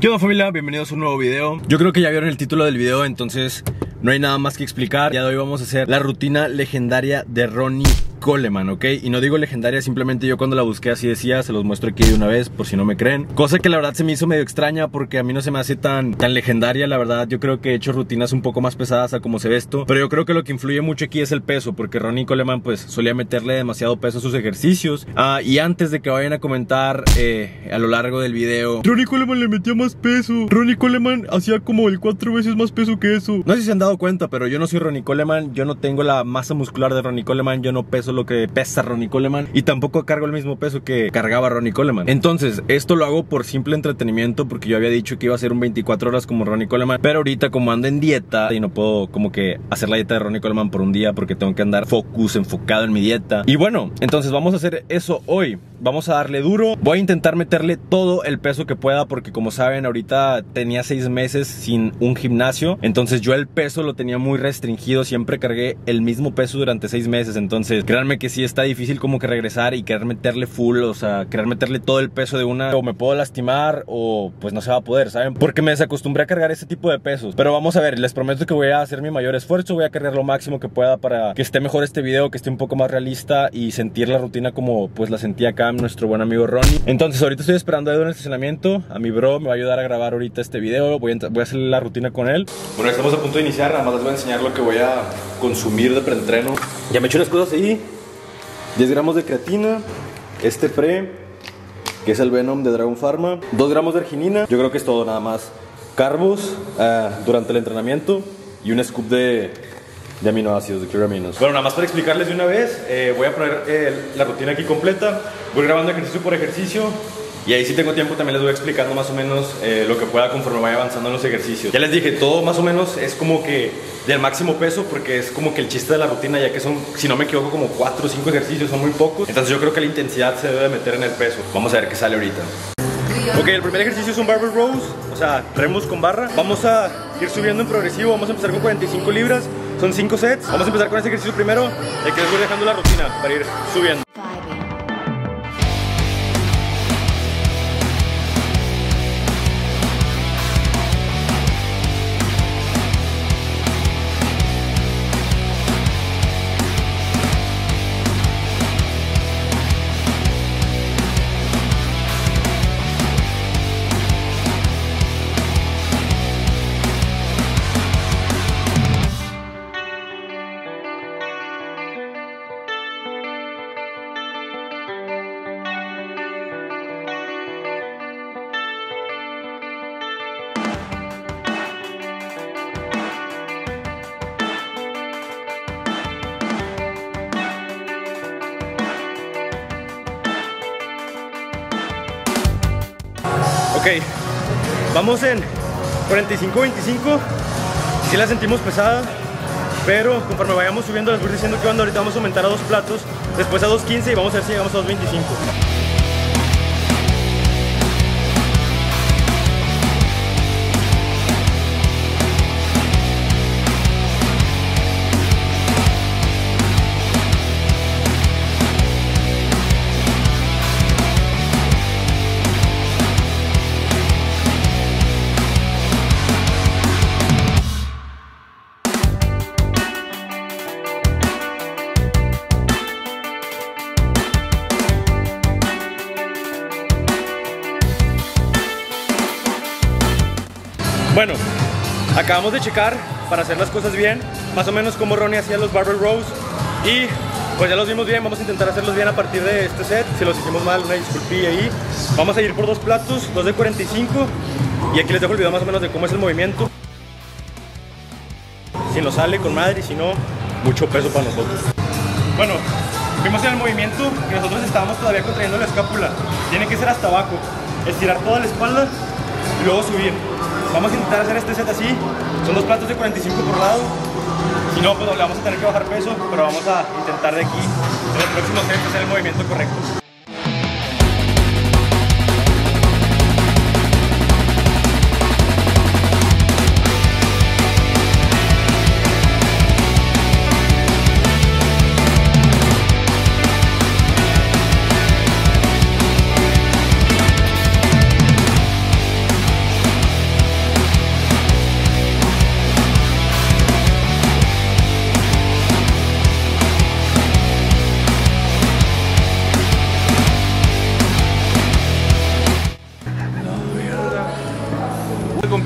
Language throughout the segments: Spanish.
¿Qué onda familia? Bienvenidos a un nuevo video Yo creo que ya vieron el título del video, entonces no hay nada más que explicar Ya de hoy vamos a hacer la rutina legendaria de Ronnie Coleman, ¿ok? Y no digo legendaria, simplemente yo cuando la busqué así decía, se los muestro aquí de una vez por si no me creen. Cosa que la verdad se me hizo medio extraña porque a mí no se me hace tan, tan legendaria, la verdad. Yo creo que he hecho rutinas un poco más pesadas a como se ve esto. Pero yo creo que lo que influye mucho aquí es el peso, porque Ronnie Coleman pues solía meterle demasiado peso a sus ejercicios. Ah, y antes de que vayan a comentar eh, a lo largo del video, Ronnie Coleman le metía más peso. Ronnie Coleman hacía como el cuatro veces más peso que eso. No sé si se han dado cuenta, pero yo no soy Ronnie Coleman, yo no tengo la masa muscular de Ronnie Coleman, yo no peso lo que pesa Ronnie Coleman y tampoco cargo el mismo peso que cargaba Ronnie Coleman. Entonces, esto lo hago por simple entretenimiento porque yo había dicho que iba a ser un 24 horas como Ronnie Coleman, pero ahorita como ando en dieta y no puedo como que hacer la dieta de Ronnie Coleman por un día porque tengo que andar focus, enfocado en mi dieta. Y bueno, entonces vamos a hacer eso hoy. Vamos a darle duro. Voy a intentar meterle todo el peso que pueda porque como saben ahorita tenía seis meses sin un gimnasio. Entonces yo el peso lo tenía muy restringido. Siempre cargué el mismo peso durante seis meses. Entonces créanme que sí está difícil como que regresar y querer meterle full. O sea, querer meterle todo el peso de una. O me puedo lastimar o pues no se va a poder, ¿saben? Porque me desacostumbré a cargar ese tipo de pesos. Pero vamos a ver, les prometo que voy a hacer mi mayor esfuerzo. Voy a cargar lo máximo que pueda para que esté mejor este video, que esté un poco más realista y sentir la rutina como pues la sentí acá nuestro buen amigo Ronnie. Entonces ahorita estoy esperando a Edu en el estacionamiento. A mi bro me va a ayudar a grabar ahorita este video. Voy a, voy a hacer la rutina con él. Bueno, estamos a punto de iniciar. Nada más les voy a enseñar lo que voy a consumir de preentreno. Ya me hecho unas cosas ahí. 10 gramos de creatina. Este pre, que es el Venom de Dragon Pharma. 2 gramos de arginina. Yo creo que es todo nada más. Carbos uh, durante el entrenamiento. Y un scoop de, de aminoácidos, de cloraminos. Bueno, nada más para explicarles de una vez, eh, voy a poner eh, la rutina aquí completa. Voy grabando ejercicio por ejercicio. Y ahí si tengo tiempo también les voy explicando más o menos eh, lo que pueda conforme vaya avanzando en los ejercicios. Ya les dije, todo más o menos es como que del máximo peso porque es como que el chiste de la rutina ya que son, si no me equivoco, como 4 o 5 ejercicios, son muy pocos. Entonces yo creo que la intensidad se debe meter en el peso. Vamos a ver qué sale ahorita. Ok, el primer ejercicio es un barbell rows, o sea, remos con barra. Vamos a ir subiendo en progresivo, vamos a empezar con 45 libras, son 5 sets. Vamos a empezar con este ejercicio primero, y que les voy dejando la rutina para ir subiendo. Ok, vamos en 45-25. Si la sentimos pesada, pero conforme vayamos subiendo les voy diciendo que cuando ahorita vamos a aumentar a dos platos, después a 2.15 y vamos a ver si llegamos a 2.25. Bueno, acabamos de checar para hacer las cosas bien, más o menos como Ronnie hacía los barbell rows y pues ya los vimos bien, vamos a intentar hacerlos bien a partir de este set, si los hicimos mal una disculpilla ahí. Vamos a ir por dos platos, dos de 45 y aquí les dejo el video más o menos de cómo es el movimiento. Si nos sale con madre y si no, mucho peso para nosotros. Bueno, vimos en el movimiento que nosotros estábamos todavía contrayendo la escápula. Tiene que ser hasta abajo, estirar toda la espalda y luego subir. Vamos a intentar hacer este set así. Son dos platos de 45 por lado. Si no, pues le vamos a tener que bajar peso, pero vamos a intentar de aquí, en el próximo set, hacer el movimiento correcto.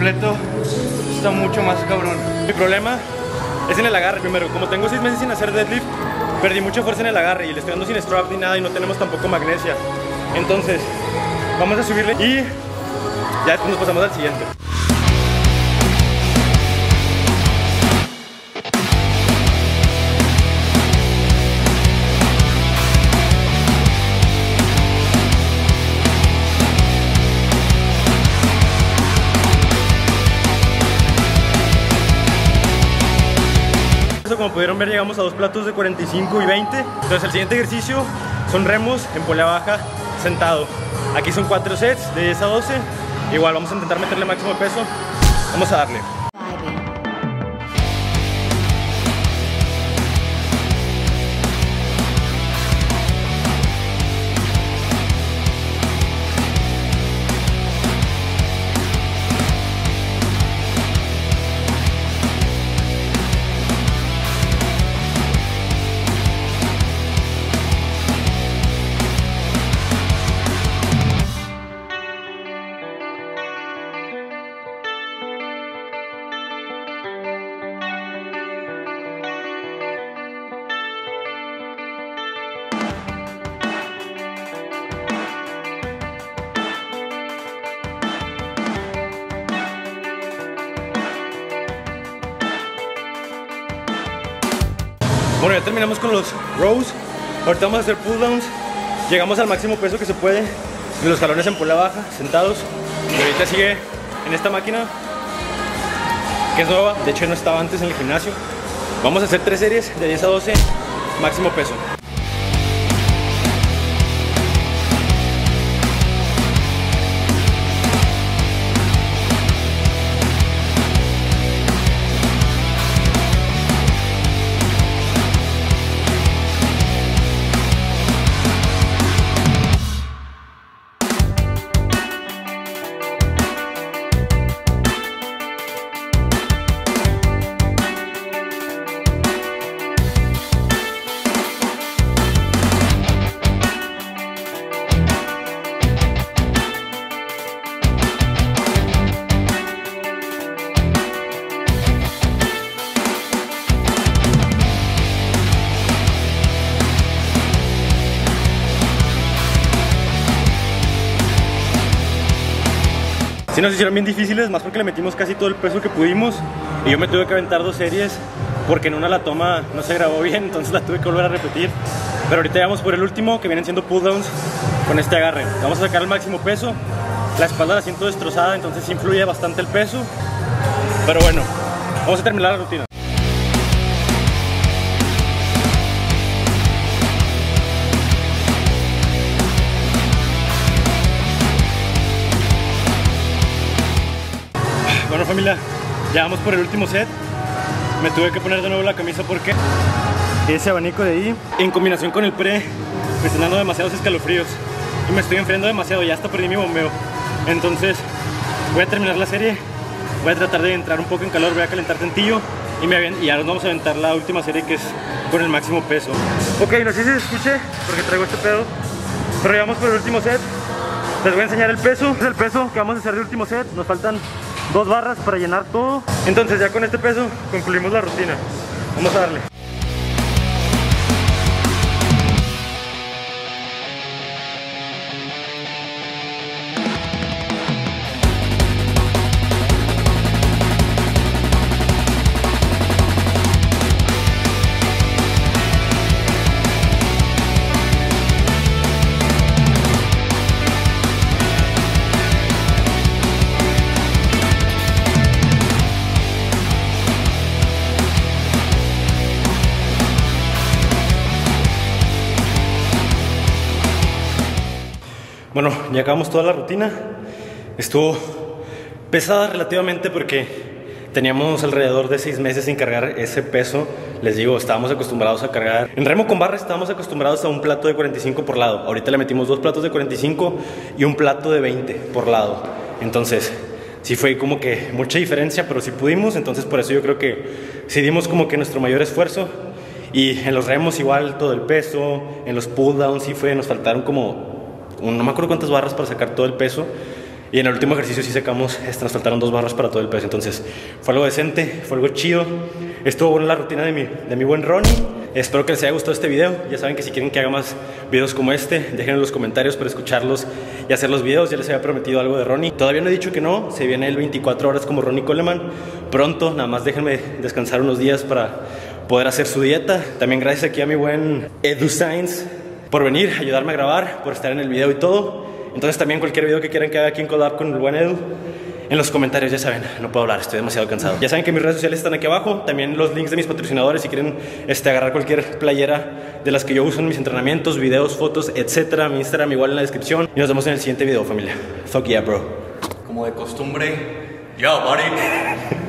Completo está mucho más cabrón. Mi problema es en el agarre primero. Como tengo seis meses sin hacer deadlift, perdí mucha fuerza en el agarre y le estoy dando sin strap ni nada y no tenemos tampoco magnesia. Entonces, vamos a subirle y ya después nos pasamos al siguiente. Como pudieron ver llegamos a dos platos de 45 y 20 Entonces el siguiente ejercicio son remos en polea baja sentado. Aquí son cuatro sets de 10 a 12 Igual vamos a intentar meterle máximo peso. Vamos a darle Bueno, ya terminamos con los rows. Ahorita vamos a hacer pull downs. Llegamos al máximo peso que se puede de los jalones en pola baja, sentados. Y ahorita sigue en esta máquina, que es nueva. De hecho, no estaba antes en el gimnasio. Vamos a hacer tres series de 10 a 12, máximo peso. Sí nos hicieron bien difíciles, más porque le metimos casi todo el peso que pudimos y yo me tuve que aventar dos series porque en una la toma no se grabó bien, entonces la tuve que volver a repetir. Pero ahorita vamos por el último, que vienen siendo pull downs con este agarre. Vamos a sacar el máximo peso. La espalda la siento destrozada, entonces influye bastante el peso. Pero bueno, vamos a terminar la rutina. Familia, ya vamos por el último set. Me tuve que poner de nuevo la camisa porque ese abanico de ahí, en combinación con el pre, me están dando demasiados escalofríos. Y me estoy enfriando demasiado, ya hasta perdí mi bombeo. Entonces, voy a terminar la serie. Voy a tratar de entrar un poco en calor, voy a calentar tantillo. Y, me ahora nos vamos a aventar la última serie que es con el máximo peso. Ok, no sé si se escuche porque traigo este pedo. Pero ya vamos por el último set. Les voy a enseñar el peso. Es el peso que vamos a hacer de último set. Nos faltan dos barras para llenar todo. Entonces ya con este peso concluimos la rutina. Vamos a darle. Bueno, ya acabamos toda la rutina. Estuvo pesada relativamente porque teníamos alrededor de seis meses sin cargar ese peso. Les digo, estábamos acostumbrados a cargar. En remo con barra estábamos acostumbrados a un plato de 45 por lado. Ahorita le metimos dos platos de 45 y un plato de 20 por lado. Entonces, sí fue como que mucha diferencia, pero sí pudimos. Entonces, por eso yo creo que sí dimos como que nuestro mayor esfuerzo. Y en los remos igual todo el peso, en los pull downs sí fue, nos faltaron como no me acuerdo cuántas barras para sacar todo el peso. Y en el último ejercicio sí sacamos, este, nos faltaron dos barras para todo el peso. Entonces fue algo decente, fue algo chido. Estuvo buena la rutina de mi, de mi buen Ronnie. Espero que les haya gustado este video. Ya saben que si quieren que haga más videos como este, dejen en los comentarios para escucharlos y hacer los videos. Ya les había prometido algo de Ronnie. Todavía no he dicho que no. Se viene el 24 horas como Ronnie Coleman. Pronto, nada más déjenme descansar unos días para poder hacer su dieta. También gracias aquí a mi buen Edu Sainz por venir, ayudarme a grabar, por estar en el video y todo. Entonces también cualquier video que quieran que haga aquí en collab con el buen Edu, en los comentarios ya saben, no puedo hablar, estoy demasiado cansado. Ya saben que mis redes sociales están aquí abajo, también los links de mis patrocinadores si quieren este, agarrar cualquier playera de las que yo uso en mis entrenamientos, videos, fotos, etcétera. Mi Instagram igual en la descripción. Y nos vemos en el siguiente video, familia. Fuck yeah, bro. Como de costumbre. Yo, buddy.